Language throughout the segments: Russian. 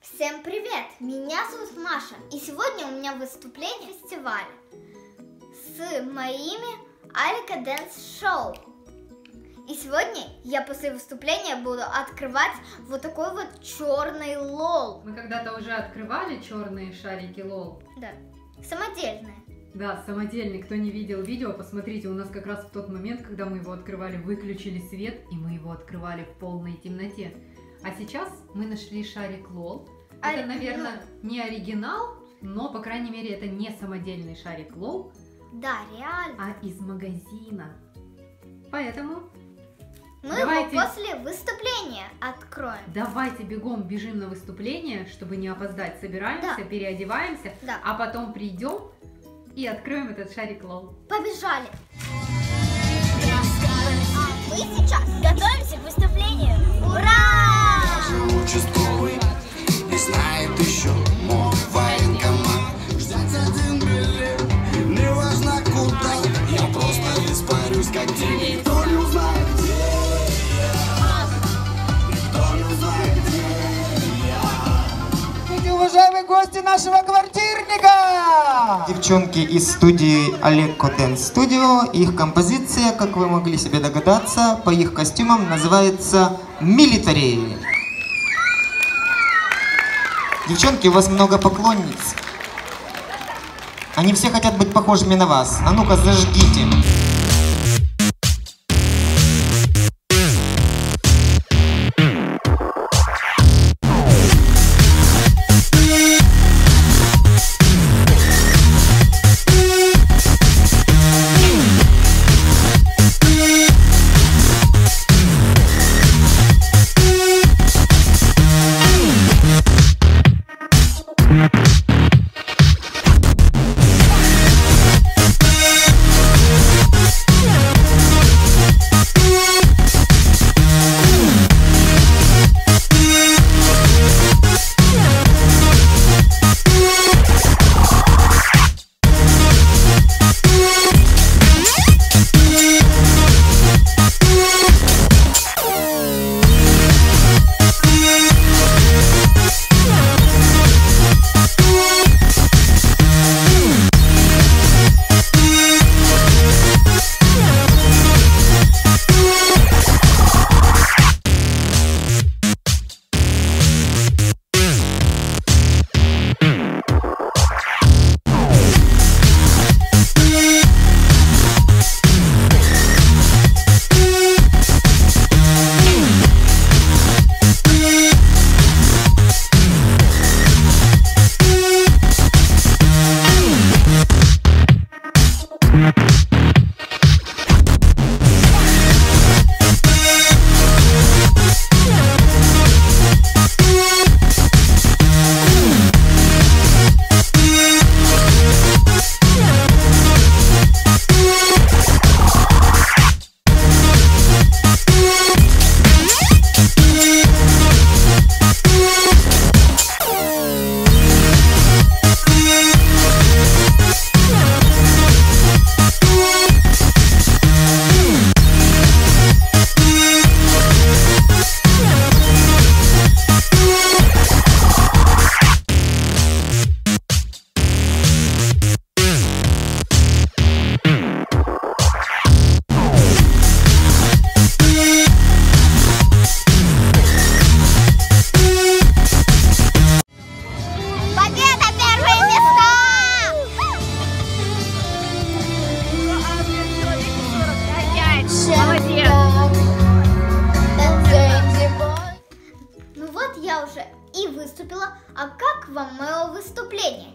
Всем привет! Меня зовут Маша, и сегодня у меня выступление фестиваля с моими AleKo Dance Show. И сегодня я после выступления буду открывать вот такой вот черный LOL. Мы когда-то уже открывали черные шарики LOL. Да, самодельные. Да, самодельный. Кто не видел видео, посмотрите, у нас как раз в тот момент, когда мы его открывали, выключили свет, и мы его открывали в полной темноте. А сейчас мы нашли шарик LOL. Это, наверное, не оригинал, но, по крайней мере, это не самодельный шарик LOL, Да, реально. а из магазина. Поэтому Мы давайте. его после выступления откроем. давайте бегом бежим на выступление, чтобы не опоздать. Собираемся, Да. переодеваемся, Да, а потом придем и откроем этот шарик LOL. побежали. А мы сейчас готовимся к выступлению. Ура! Участковый Не знает еще мой военкомат Ждать один билет Неважно куда Я просто испарюсь как тень Никто не узнает где я Никто не узнает где Здравствуйте, уважаемые гости нашего квартирника! Девчонки из студии AleKo Dance Studio. Их композиция, как вы могли себе догадаться, по их костюмам называется «Милитари». Девчонки, у вас много поклонниц. Они все хотят быть похожими на вас. А ну-ка, зажгите. Выступление?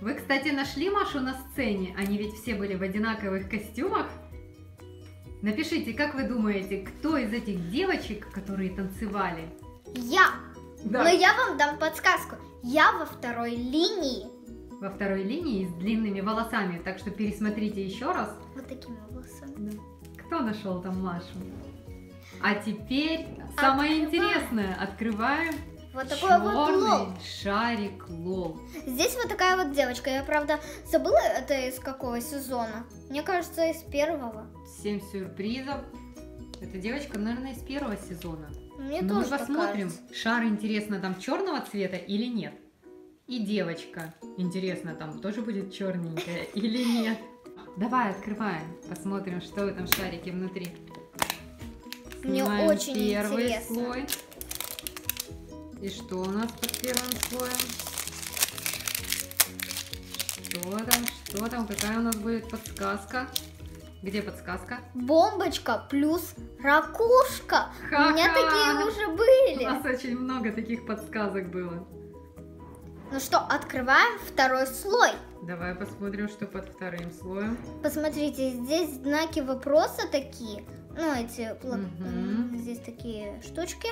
Вы, кстати, нашли Машу на сцене? Они ведь все были в одинаковых костюмах. Напишите, как вы думаете, кто из этих девочек, которые танцевали? Я. Но я вам дам подсказку. Я во второй линии. Во второй линии с длинными волосами, так что пересмотрите еще раз. Вот такими волосами. Кто нашел там Машу? А теперь самое Открываем. интересное. Открываем Вот такой вот лол. черный шарик лол. Здесь вот такая вот девочка. Я, правда, забыла это из какого сезона. Мне кажется, из первого. Семь сюрпризов. Эта девочка, наверное, из первого сезона. Мне мы тоже так посмотрим, кажется. шар интересно там черного цвета или нет. И девочка, интересно, там тоже будет черненькая или нет. Давай открываем, посмотрим, что в этом шарике внутри. Мне Снимаем очень первый интересно. слой. И что у нас под первым слоем? Что там, что там, какая у нас будет подсказка? Где подсказка? Бомбочка плюс ракушка. У меня Ха-ха! такие уже У были. нас очень много таких подсказок было. Ну что, открываем второй слой. Давай посмотрим, что под вторым слоем. Посмотрите, здесь знаки вопроса такие. Ну, эти м, здесь такие штучки.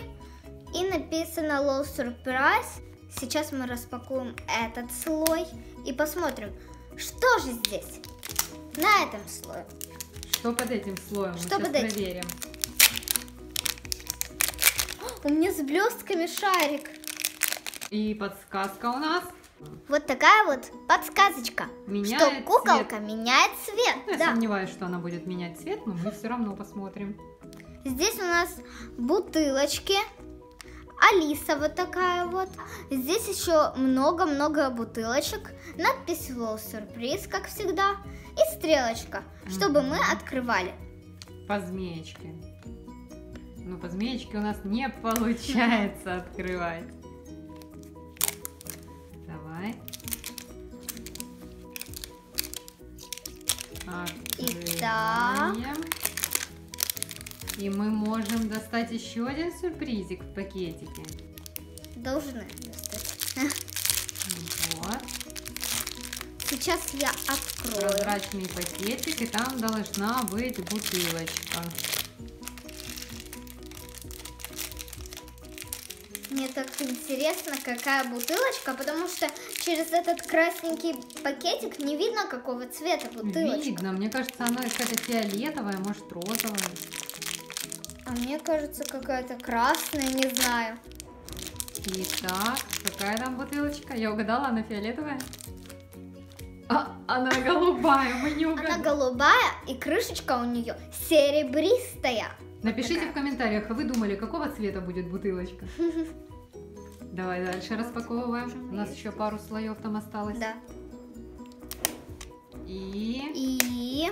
И написано low surprise. Сейчас мы распакуем этот слой и посмотрим, что же здесь на этом слое. Что под этим слоем? Что Мы под этим? проверим. У меня с блестками шарик. И подсказка у нас. Вот такая вот подсказочка, Меняет что куколка меняет цвет. Ну, я да. сомневаюсь, что она будет менять цвет, но мы все равно посмотрим. Здесь у нас бутылочки. Алиса вот такая вот. Здесь еще много-много бутылочек. Надпись Low Surprise, как всегда. И стрелочка, чтобы мы открывали. По змеечке. Ну, по змеечке у нас не получается открывать. Давай. Итак. И мы можем достать еще один сюрпризик в пакетике. Должны достать. Вот. Сейчас я открою. Прозрачный пакетик, и там должна быть бутылочка. Мне так интересно, какая бутылочка, потому что через этот красненький пакетик не видно, какого цвета бутылочка. Видно, мне кажется, она какая-то фиолетовая, может розовая. А мне кажется, какая-то красная, не знаю. Итак, какая там бутылочка? Я угадала, она фиолетовая? А, она голубая, мы не Она угадали. голубая и крышечка у нее серебристая. Напишите такая. в комментариях, а вы думали, какого цвета будет бутылочка? Давай дальше распаковываем. У нас еще пару слоев там осталось. Да. И... И...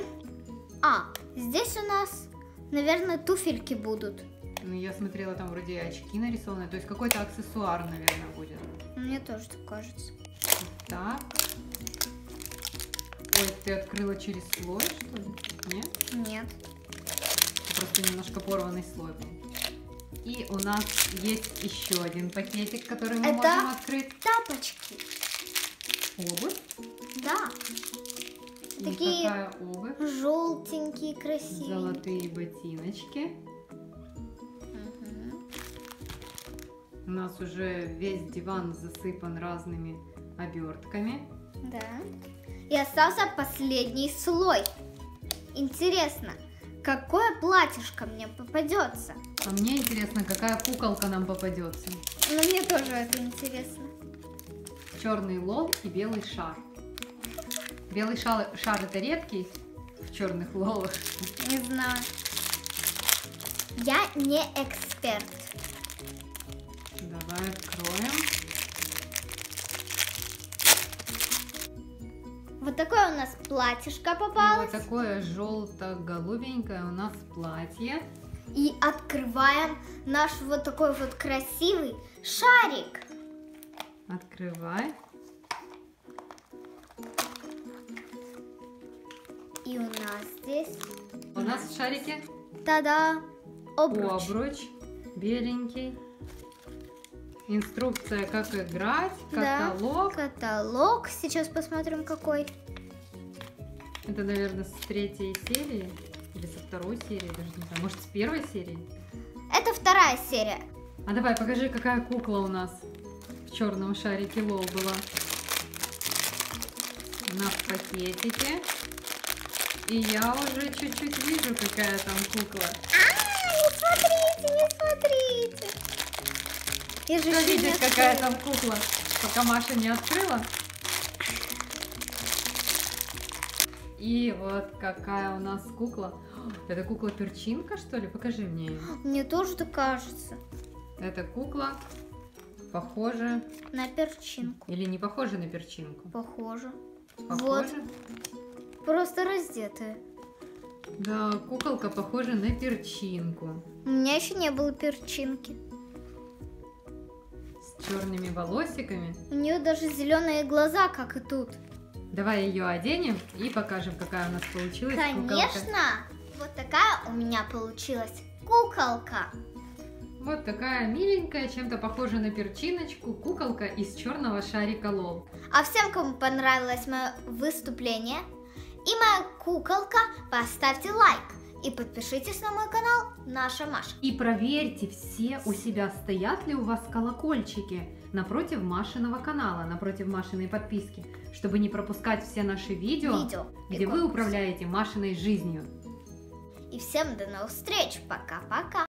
А, здесь у нас, наверное, туфельки будут. Ну, я смотрела, там вроде очки нарисованы. То есть какой-то аксессуар, наверное, будет. Мне тоже так кажется. Так. Ой, ты открыла через слой, что ли? Нет? Нет. Просто немножко порванный слой был. И у нас есть еще один пакетик, который мы Это- можем открыть. Тапочки. Обувь. Да. Такие- какая обувь? Желтенькие, красивые. Золотые ботиночки. Мгм. У нас уже весь диван засыпан разными обертками. Да. И остался последний слой. Интересно, какое платьишко мне попадется? А мне интересно, какая куколка нам попадется. Ну, мне тоже это интересно. Черный лол и белый шар. Белый шар, шар это редкий в черных лолах. Не знаю. Я не эксперт. Давай откроем. Вот такое у нас платьишко И вот попалось. такое желто-голубенькое у нас платье. И открываем наш вот такой вот красивый шарик. Открывай. И у нас здесь, У нас в шарике та-да, обруч. обруч беленький. Инструкция, как играть, Да. каталог. Каталог. Сейчас посмотрим, какой. Это, наверное, с третьей серии или со второй серии, даже не знаю. Может, с первой серии? Это вторая серия. А давай, покажи, какая кукла у нас в черном шарике Лол была. Она в пакетике. И я уже чуть-чуть вижу, какая там кукла. А, не смотрите, не смотрите. Я же Кто видит, какая там кукла, пока Маша не открыла. И вот какая у нас кукла. Это кукла-перчинка, что ли? Покажи мне ее. Мне тоже так кажется. Эта кукла похожа На перчинку. или не похожа на перчинку? Похоже. Похожа? Просто раздетая. Да, куколка похожа на перчинку. У меня еще не было перчинки. С черными волосиками. У нее даже зеленые глаза, как и тут. Давай ее оденем и покажем, какая у нас получилась куколка. Конечно! Вот такая у меня получилась куколка. Вот такая миленькая, чем-то похожа на перчиночку, куколка из черного шарика Лол. А всем, кому понравилось мое выступление и моя куколка, поставьте лайк и подпишитесь на мой канал Наша Маша. И проверьте все у себя, стоят ли у вас колокольчики напротив Машиного канала, напротив Машиной подписки, чтобы не пропускать все наши видео, Видео. где вы управляете Машиной жизнью. И всем до новых встреч. Пока-пока.